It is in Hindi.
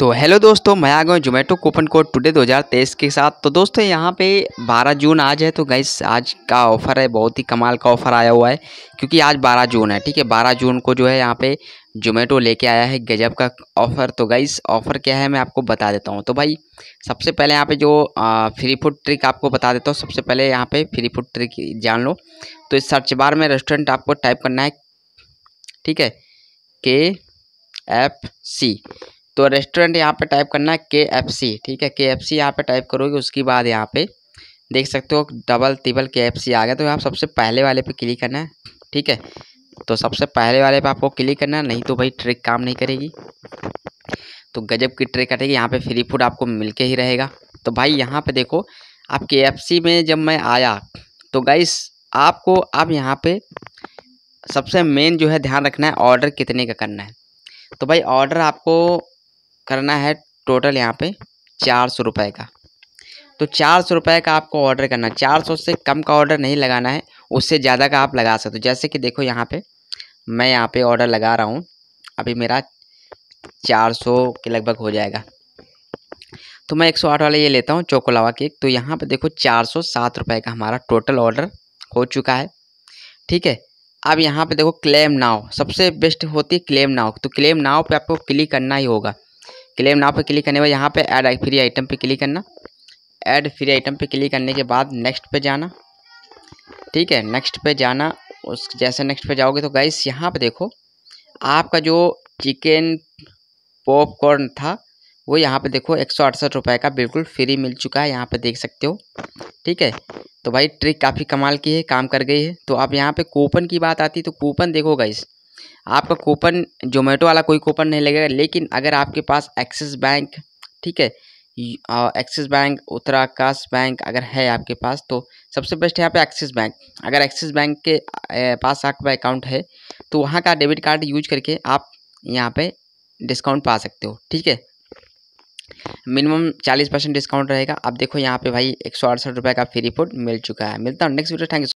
तो हेलो दोस्तों, मैं आ गया जोमेटो कूपन कोड टुडे 2023 के साथ। तो दोस्तों, यहाँ पे 12 जून आज है तो गाइस आज का ऑफ़र है, बहुत ही कमाल का ऑफ़र आया हुआ है, क्योंकि आज 12 जून है, ठीक है? 12 जून को जो है, यहाँ पे जोमेटो लेके आया है गजब का ऑफ़र तो गाइस ऑफ़र क्या है, मैं आपको बता देता हूँ। तो भाई, सबसे पहले यहाँ पर जो फ्री फ़ूड ट्रिक आपको बता देता हूँ, सबसे पहले यहाँ पर फ्री फ़ूड ट्रिक जान लो। तो इस सर्च बार में रेस्टोरेंट आपको टाइप करना है, ठीक है? के एफ़ सी तो रेस्टोरेंट यहाँ पे टाइप करना है के एफ़ सी ठीक है? के एफ़ सी यहाँ पर टाइप करोगे, उसके बाद यहाँ पे देख सकते हो डबल तिबल के एफ़ सी आ गया। तो आप सबसे पहले वाले पे क्लिक करना है, ठीक है? तो सबसे पहले वाले पे आपको क्लिक करना है, नहीं तो भाई ट्रिक काम नहीं करेगी। तो गजब की ट्रिक कटेगी, यहाँ पे फ्री फ़ूड आपको मिल के ही रहेगा। तो भाई यहाँ पे देखो, आप के एफ़ सी में जब मैं आया तो गाइस आपको अब यहाँ पे सबसे मेन जो है ध्यान रखना है ऑर्डर कितने का करना है। तो भाई ऑर्डर आपको करना है टोटल यहाँ पे चार सौ रुपये का। तो चार सौ रुपये का आपको ऑर्डर करना, चार सौ से कम का ऑर्डर नहीं लगाना है, उससे ज़्यादा का आप लगा सकते हो। जैसे कि देखो यहाँ पे, मैं यहाँ पे ऑर्डर लगा रहा हूँ, अभी मेरा चार सौ के लगभग हो जाएगा। तो मैं एक सौ आठ वाला ये लेता हूँ, चोकोलावा केक। तो यहाँ पे देखो चार सौ सात रुपये का हमारा टोटल ऑर्डर हो चुका है। ठीक है, अब यहाँ पे देखो क्लेम नाव सबसे बेस्ट होती है क्लेम नाव तो क्लेम नाव पे आपको क्लिक करना ही होगा। क्लेम नाव पे क्लिक करने के बाद यहाँ पे ऐड फ्री आइटम पे क्लिक करना। ऐड फ्री आइटम पे क्लिक करने के बाद नेक्स्ट पे जाना। ठीक है नेक्स्ट पे जाना। उस जैसे नेक्स्ट पे जाओगे तो गाइस यहाँ पे देखो, आपका जो चिकन पॉपकॉर्न था, वो यहाँ पे देखो एक सौ का बिल्कुल फ्री मिल चुका है, यहाँ पे देख सकते हो। ठीक है तो भाई ट्रिक काफ़ी कमाल की है, काम कर गई है। तो अब यहाँ पे कूपन की बात आती है तो कूपन देखो गाइस आपका कूपन, जोमेटो वाला कोई कूपन नहीं लगेगा, लेकिन अगर आपके पास एक्सिस बैंक, ठीक है एक्सिस बैंक, उत्तराकाश बैंक अगर है आपके पास तो सबसे बेस्ट यहाँ पे एक्सिस बैंक। अगर एक्सिस बैंक के पास आपका अकाउंट है तो वहाँ का डेबिट कार्ड यूज़ करके आप यहाँ पे डिस्काउंट पा सकते हो, ठीक है। मिनिमम चालीस परसेंट डिस्काउंट रहेगा। अब देखो यहाँ पे भाई एक सौ अड़सठ रुपये का फ्री फ़ूड मिल चुका है। मिलता हूँ नेक्स्ट वीडियो। थैंक